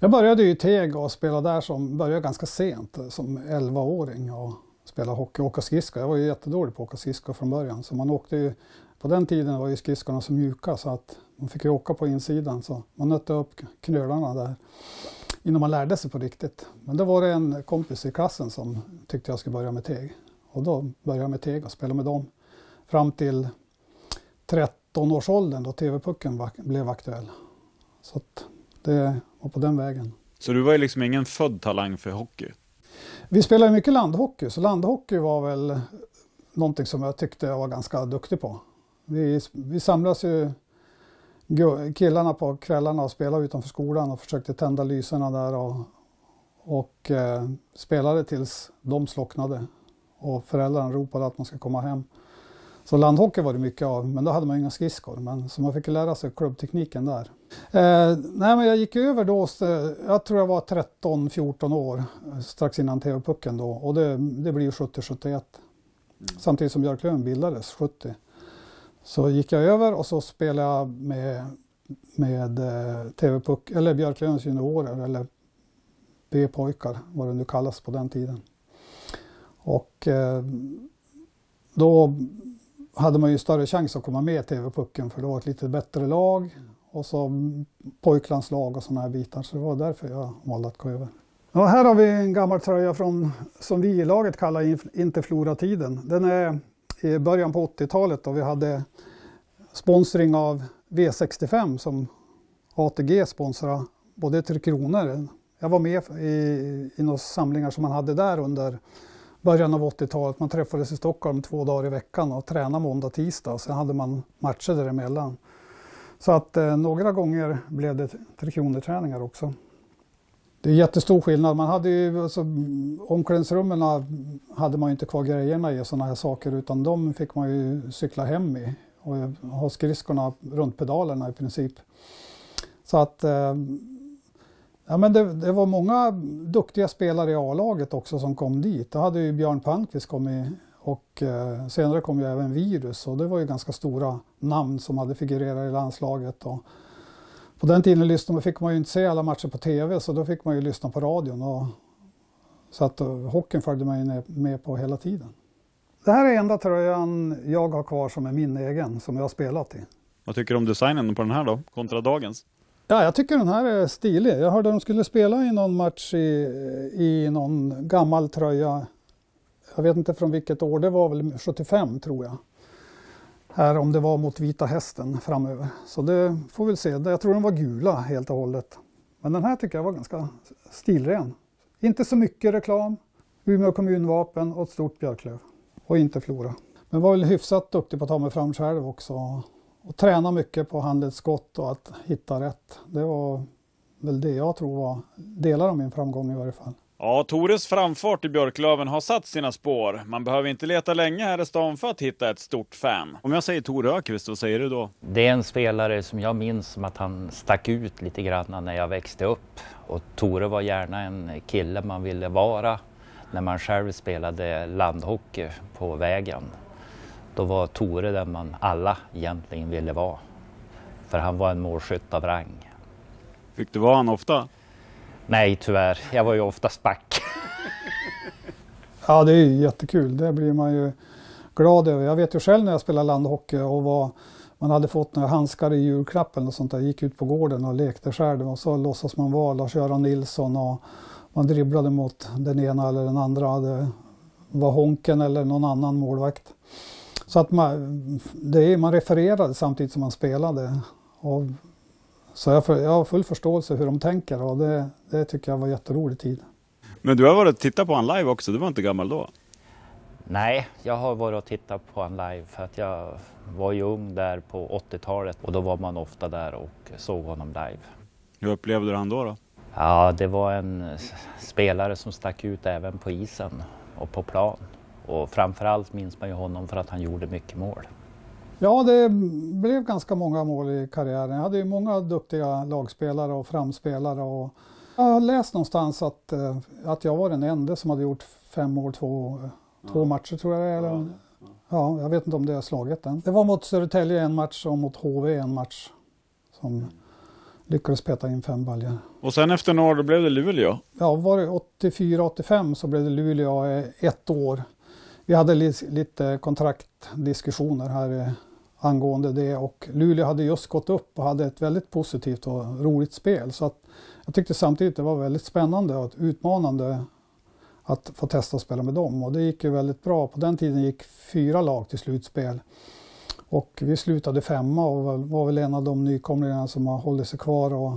Jag började i Teg och spelade där som, började ganska sent, som 11-åring och spela hockey och åka skridskor. Jag var ju jättedålig på att åka skridskor från början. Så man åkte ju, på den tiden var ju skridskorna så mjuka så att man fick ju åka på insidan. Så man nötte upp knölarna där innan man lärde sig på riktigt. Men då var det en kompis i klassen som tyckte jag skulle börja med teg. Och då började jag med teg och spelade med dem fram till 13-årsåldern då TV-pucken blev aktuell. Så det var på den vägen. Så du var ju liksom ingen född talang för hockey? Vi spelade mycket landhockey, så landhockey var väl någonting som jag tyckte jag var ganska duktig på. Vi, vi samlades ju killarna på kvällarna och spelade utanför skolan och försökte tända lyserna där och, och eh, spelade tills de slocknade och föräldrarna ropade att man ska komma hem. Så landhockey var det mycket av, men då hade man inga skridskor. Men, så man fick lära sig klubbtekniken där. Eh, nej, men jag gick över då, jag tror jag var 13-14 år, strax innan TV-pucken då. Och det, det blir 70-71. Mm. Samtidigt som Björklöven bildades 70. Så gick jag över och så spelade jag med, med eh, TV-puck, eller Björklövens juniorer, eller B-pojkar, vad det nu kallas på den tiden. Och eh, då hade man ju större chans att komma med i TV-pucken för det var ett lite bättre lag och så pojklandslag och sådana här bitar. Så det var därför jag valde att gå över. Ja, här har vi en gammal tröja från, som vi i laget kallar Interflora-tiden. Den är i början på 80-talet då vi hade sponsring av V65 som ATG sponsrade både Tre Kronor. Jag var med i, i några samlingar som man hade där under början av 80-talet. Man träffades i Stockholm två dagar i veckan och tränade måndag, tisdag och sen hade man matcher däremellan. Så att eh, några gånger blev det Tre Kronor-träningar också. Det är jättestor skillnad. Man hade ju, alltså, omklädningsrummen hade man ju inte kvar grejerna i och sådana här saker utan de fick man ju cykla hem i och ha skridskorna runt pedalerna i princip. Så att eh, Ja, men det, det, var många duktiga spelare i A-laget också som kom dit. Då hade ju Björn Palmqvist kommit och eh, senare kom ju även Virus och det var ju ganska stora namn som hade figurerat i landslaget. Och på den tiden lyssnade, fick man ju inte se alla matcher på TV så då fick man ju lyssna på radion. Och, så att uh, hockeyn följde man med på hela tiden. Det här är enda tröjan jag har kvar som är min egen, som jag har spelat i. Vad tycker du om designen på den här då, kontra dagens? Ja, jag tycker den här är stilig. Jag hörde att de skulle spela i någon match i, i någon gammal tröja. Jag vet inte från vilket år, det var väl 75 tror jag. Här om det var mot Vita Hästen framöver. Så det får vi se. Jag tror den var gula helt och hållet. Men den här tycker jag var ganska stilren. Inte så mycket reklam. Umeå kommunvapen och ett stort björklöv. Och inte Flora. Men var väl hyfsat duktig på att ta mig fram själv också och träna mycket på handledsskott och att hitta rätt. Det var väl det jag tror var delar av min framgång i varje fall. Ja, Tores framfart i Björklöven har satt sina spår. Man behöver inte leta länge här i stan för att hitta ett stort fan. Om jag säger Tor Öqvist, vad säger du då? Det är en spelare som jag minns som att han stack ut lite grann när jag växte upp. Och Tore var gärna en kille man ville vara när man själv spelade landhockey på vägen. Då var Tore den man alla egentligen ville vara. För han var en målskytt av rang. Fick du vara han ofta? Nej, tyvärr. Jag var ju oftast back. ja, det är ju jättekul. Det blir man ju glad över. Jag vet ju själv när jag spelade landhockey och var, man hade fått några handskar i julklapp och sånt där. Gick ut på gården och lekte själv och så låtsas man vara Lars-Göran Nilsson och man dribblade mot den ena eller den andra. Det var Honken eller någon annan målvakt. Så att man, det är, man refererade samtidigt som man spelade. Och, så jag, jag har full förståelse hur de tänker och det, det tycker jag var jätterolig tid. Men du har varit och tittat på honom live också, du var inte gammal då? Nej, jag har varit och tittat på honom live för att jag var ju ung där på 80-talet och då var man ofta där och såg honom live. Hur upplevde du han då? då? Ja, det var en spelare som stack ut även på isen och på plan. Och framförallt minns man ju honom för att han gjorde mycket mål. Ja, det blev ganska många mål i karriären. Jag hade ju många duktiga lagspelare och framspelare. Och jag har läst någonstans att, eh, att jag var den enda som hade gjort fem mål, två, ja. två matcher tror jag det är. Eller, ja, jag vet inte om det är slaget än. Det var mot Södertälje en match och mot HV en match som lyckades peta in fem baljor. Och sen efter några år då blev det Luleå. Ja, var det 84-85 så blev det Luleå ett år. Vi hade li lite kontraktdiskussioner här angående det och Luleå hade just gått upp och hade ett väldigt positivt och roligt spel. Så att jag tyckte samtidigt det var väldigt spännande och utmanande att få testa att spela med dem och det gick ju väldigt bra. På den tiden gick fyra lag till slutspel och vi slutade femma och var väl en av de nykomlingarna som har hållit sig kvar och,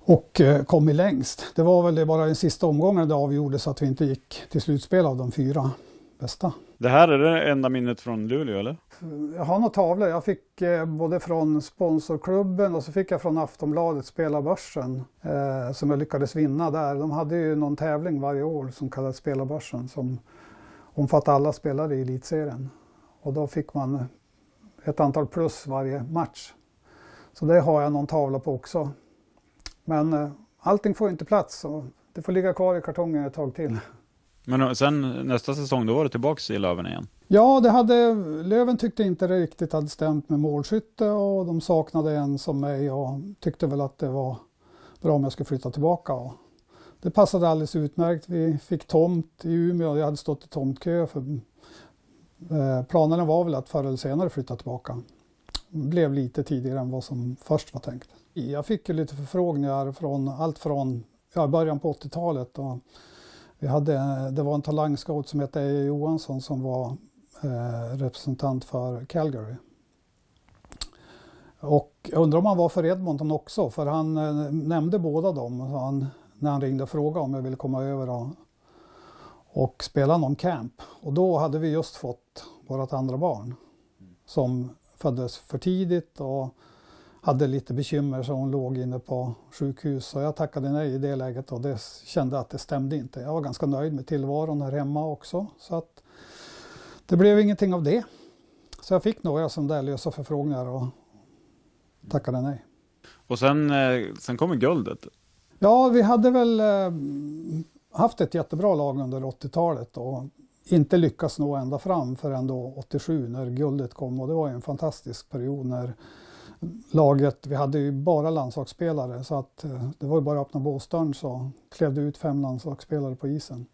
och eh, kommit längst. Det var väl det bara den sista omgången det avgjordes att vi inte gick till slutspel av de fyra bästa. Det här är det enda minnet från Luleå eller? Jag har några tavlor. Jag fick eh, både från sponsorklubben och så fick jag från Aftonbladet Spelarbörsen eh, som jag lyckades vinna där. De hade ju någon tävling varje år som kallades Spelarbörsen som omfattade alla spelare i elitserien. Och då fick man ett antal plus varje match. Så det har jag någon tavla på också. Men eh, allting får inte plats så det får ligga kvar i kartongen ett tag till. Men sen nästa säsong, då var du tillbaka i Löven igen? Ja, det hade, Löven tyckte inte det riktigt hade stämt med målskytte och de saknade en som mig och tyckte väl att det var bra om jag skulle flytta tillbaka. Och det passade alldeles utmärkt. Vi fick tomt i Umeå och jag hade stått i tomtkö. För, eh, planerna var väl att förr eller senare flytta tillbaka. Det blev lite tidigare än vad som först var tänkt. Jag fick ju lite förfrågningar från allt från ja, början på 80-talet. Vi hade, det var en talangscout som hette Eje Johansson som var eh, representant för Calgary. Och jag undrar om han var för Edmonton också, för han eh, nämnde båda dem han, när han ringde och frågade om jag ville komma över och, och spela någon camp. Och då hade vi just fått vårt andra barn som föddes för tidigt och hade lite bekymmer så hon låg inne på sjukhus. Så jag tackade nej i det läget och det kände att det stämde inte. Jag var ganska nöjd med tillvaron här hemma också. Så att det blev ingenting av det. Så jag fick några sådana där lösa förfrågningar och tackade nej. Och sen, eh, sen kommer guldet. Ja, vi hade väl eh, haft ett jättebra lag under 80-talet och inte lyckats nå ända fram förrän då 87 när guldet kom och det var en fantastisk period när laget, vi hade ju bara landslagsspelare så att eh, det var ju bara att öppna båsdörren så klev det ut fem landslagsspelare på isen.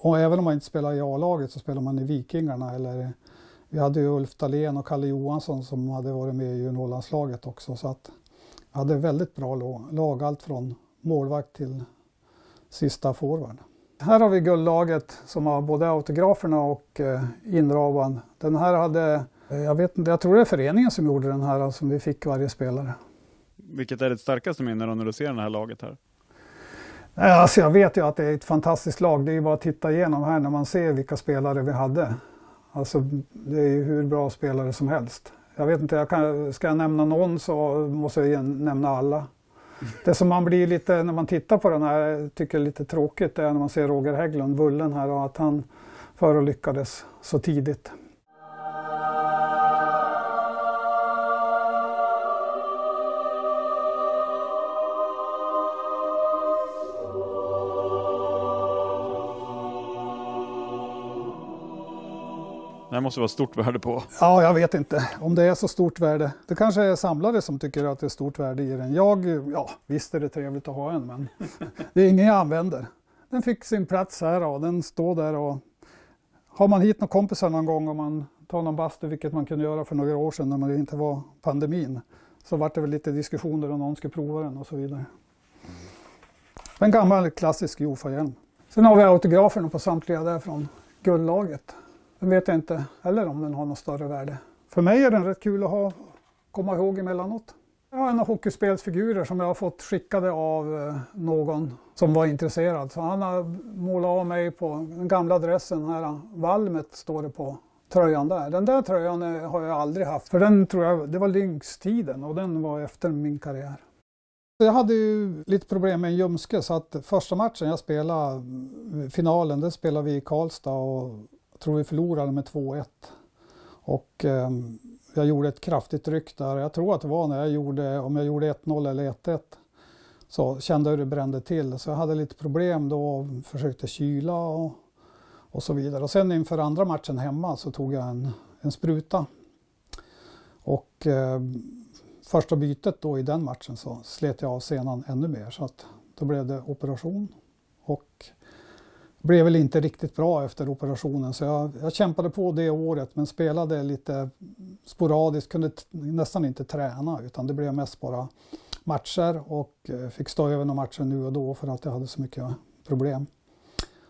Och även om man inte spelar i A-laget så spelar man i Vikingarna eller vi hade ju Ulf Dahlén och Kalle Johansson som hade varit med i juniorlandslaget också så att vi hade väldigt bra lag, allt från målvakt till sista forward. Här har vi guldlaget som har både autograferna och eh, inravan. Den här hade jag vet jag tror det är föreningen som gjorde den här som vi fick varje spelare. Vilket är ditt starkaste minne då när du ser det här laget här? Alltså jag vet ju att det är ett fantastiskt lag. Det är ju bara att titta igenom här när man ser vilka spelare vi hade. Alltså det är ju hur bra spelare som helst. Jag vet inte, jag kan, ska jag nämna någon så måste jag nämna alla. Det som man blir lite, när man tittar på den här, tycker är lite tråkigt är när man ser Roger Hägglund, Bullen här och att han förolyckades så tidigt. Det måste vara stort värde på. Ja, jag vet inte om det är så stort värde. Det kanske är samlare som tycker att det är stort värde i den. Jag, ja visst är det trevligt att ha en men det är ingen jag använder. Den fick sin plats här och den står där och har man hit några kompisar någon gång och man tar någon bastu, vilket man kunde göra för några år sedan när det inte var pandemin, så vart det väl lite diskussioner om någon skulle prova den och så vidare. En gammal klassisk Jofa-hjälm. Sen har vi autograferna på samtliga där från guldlaget. Den vet jag inte heller om den har något större värde. För mig är den rätt kul att ha, komma ihåg emellanåt. Jag har några hockeyspelsfigurer som jag har fått skickade av eh, någon som var intresserad. Så han har målat av mig på den gamla adressen, här Valmet står det på tröjan där. Den där tröjan eh, har jag aldrig haft, för den tror jag, det var Lynx-tiden och den var efter min karriär. Jag hade ju lite problem med en ljumske så att första matchen jag spelade, mm, finalen, det spelade vi i Karlstad och jag tror vi förlorade med 2-1. Och eh, jag gjorde ett kraftigt ryck där. Jag tror att det var när jag gjorde, om jag gjorde 1-0 eller 1-1, så kände jag hur det brände till. Så jag hade lite problem då och försökte kyla och, och så vidare. Och sen inför andra matchen hemma så tog jag en, en spruta. Och eh, första bytet då i den matchen så slet jag av senan ännu mer så att då blev det operation och blev väl inte riktigt bra efter operationen så jag, jag kämpade på det året men spelade lite sporadiskt, kunde nästan inte träna utan det blev mest bara matcher och eh, fick stå över några matcher nu och då för att jag hade så mycket problem.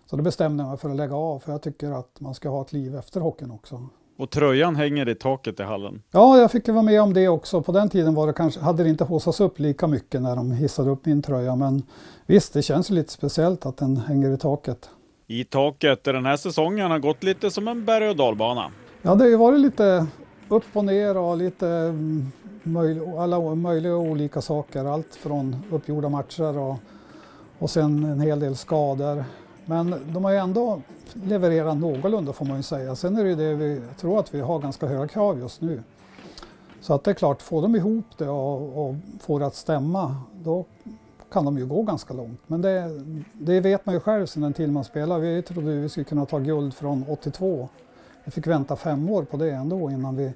Så då bestämde jag mig för att lägga av för jag tycker att man ska ha ett liv efter hockeyn också. Och tröjan hänger i taket i hallen. Ja, jag fick vara med om det också. På den tiden var det kanske, hade det inte haussats upp lika mycket när de hissade upp min tröja. Men visst, det känns lite speciellt att den hänger i taket. I taket där den här säsongen har gått lite som en berg och dalbana. Ja, det har ju varit lite upp och ner och lite mm, alla möjliga olika saker. Allt från uppgjorda matcher och, och sen en hel del skador. Men de har ju ändå levererat någorlunda får man ju säga. Sen är det ju det vi tror att vi har ganska höga krav just nu. Så att det är klart, får de ihop det och, och får det att stämma, då kan de ju gå ganska långt. Men det, det vet man ju själv sen den tid man spelar. Vi trodde vi skulle kunna ta guld från 82. Vi fick vänta fem år på det ändå innan vi,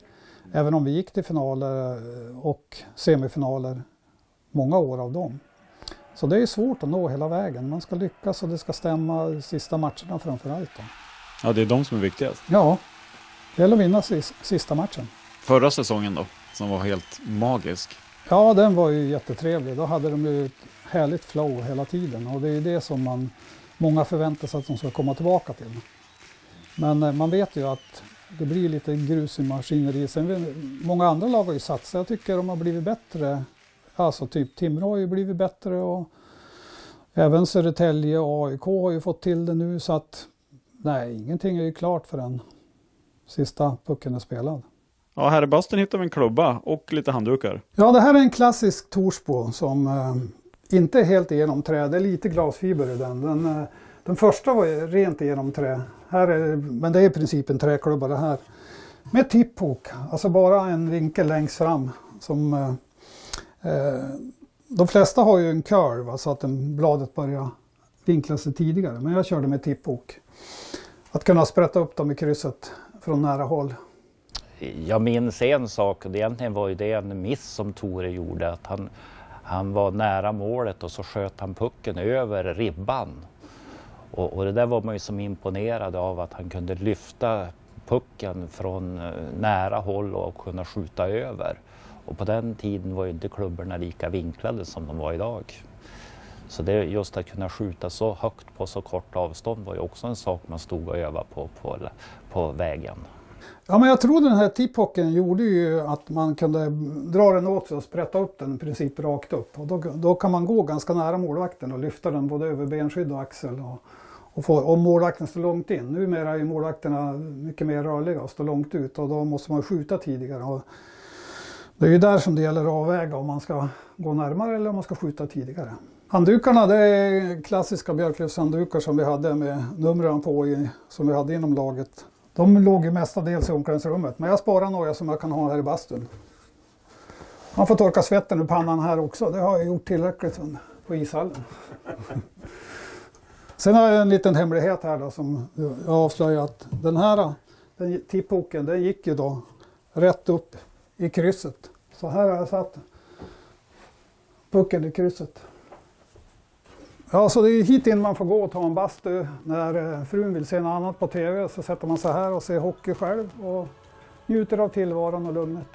även om vi gick till finaler och semifinaler, många år av dem. Så det är svårt att nå hela vägen. Man ska lyckas och det ska stämma sista matcherna framför allt. Då. Ja, det är de som är viktigast. Ja, det gäller att vinna sista matchen. Förra säsongen då, som var helt magisk. Ja, den var ju jättetrevlig. Då hade de ju härligt flow hela tiden och det är det som man, många förväntar sig att de ska komma tillbaka till. Men eh, man vet ju att det blir lite grus i maskineriet. Sen, många andra lag har ju satsat. Jag tycker de har blivit bättre Alltså typ Timrå har ju blivit bättre och även Södertälje och AIK har ju fått till det nu så att nej, ingenting är ju klart förrän sista pucken är spelad. Ja, här i bastun hittar vi en klubba och lite handdukar. Ja, det här är en klassisk Torsbo som eh, inte helt igenom trä. Det är lite glasfiber i den. Den, eh, den första var rent igenom trä. Här är, men det är i princip en träklubba det här. Med tippok, alltså bara en vinkel längst fram som eh, eh de flesta har ju en curve, alltså att bladet börjar vinkla sig tidigare. Men jag körde med tippok. Att kunna sprätta upp dem i krysset från nära håll. Jag minns en sak, och egentligen var ju det en miss som Tore gjorde. Att han, han var nära målet och så sköt han pucken över ribban. Och, och det där var man ju som imponerad av att han kunde lyfta pucken från eh, nära håll och kunna skjuta över. Och på den tiden var ju inte klubborna lika vinklade som de var idag. Så det, just att kunna skjuta så högt på så kort avstånd var ju också en sak man stod och övade på, på, på vägen. Ja, men jag tror den här tiphocken gjorde ju att man kunde dra den åt sig och sprätta upp den i princip rakt upp. Och då, då kan man gå ganska nära målvakten och lyfta den både över benskydd och axel. Och, och få, om målvakten står långt in. Numera är målvakterna mycket mer rörliga och står långt ut och då måste man skjuta tidigare. Och det är ju där som det gäller att avväga om man ska gå närmare eller om man ska skjuta tidigare. Handdukarna det är klassiska Björklövshanddukar som vi hade med numren på i, som vi hade inom laget. De låg ju mestadels i omklädningsrummet men jag sparar några som jag kan ha här i bastun. Man får torka svetten ur pannan här också, det har jag gjort tillräckligt på ishallen. Sen har jag en liten hemlighet här då som jag avslöjar att den här den tippoken den gick ju då rätt upp i krysset. Så här har jag satt pucken i krysset. Ja, så det är hit in man får gå och ta en bastu. När eh, frun vill se något annat på TV så sätter man sig här och ser hockey själv och njuter av tillvaron och lugnet.